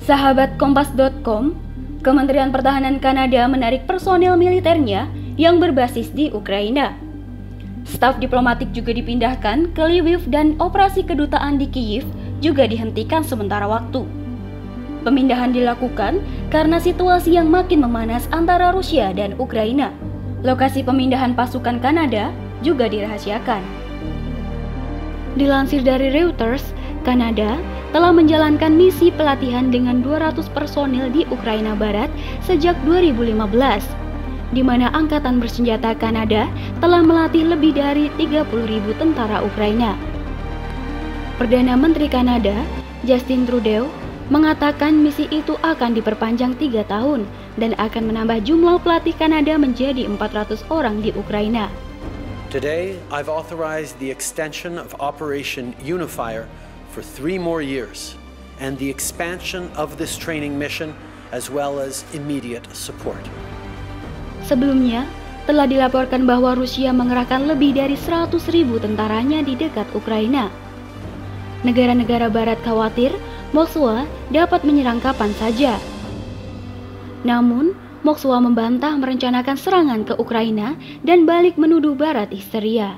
Sahabat Kompas.com, Kementerian Pertahanan Kanada menarik personil militernya yang berbasis di Ukraina. Staf diplomatik juga dipindahkan ke Lviv dan operasi kedutaan di Kiev juga dihentikan sementara waktu. Pemindahan dilakukan karena situasi yang makin memanas antara Rusia dan Ukraina. Lokasi pemindahan pasukan Kanada juga dirahasiakan. Dilansir dari Reuters, Kanada telah menjalankan misi pelatihan dengan 200 personil di Ukraina Barat sejak 2015, di mana Angkatan Bersenjata Kanada telah melatih lebih dari 30.000 tentara Ukraina. Perdana Menteri Kanada, Justin Trudeau, mengatakan misi itu akan diperpanjang tiga tahun dan akan menambah jumlah pelatih Kanada menjadi 400 orang di Ukraina. Today, I've authorized the extension of Operation Unifier for three more years and the expansion of this training mission as well as immediate support. Sebelumnya, telah dilaporkan bahwa Rusia mengerahkan lebih dari 100 ribu tentaranya di dekat Ukraina. Negara-negara barat khawatir Moskwa dapat menyerang kapan saja. Namun, Moskwa membantah merencanakan serangan ke Ukraina dan balik menuduh barat histeria.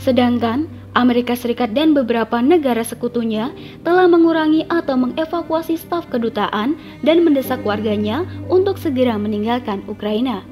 Sedangkan Amerika Serikat dan beberapa negara sekutunya telah mengurangi atau mengevakuasi staf kedutaan dan mendesak warganya untuk segera meninggalkan Ukraina.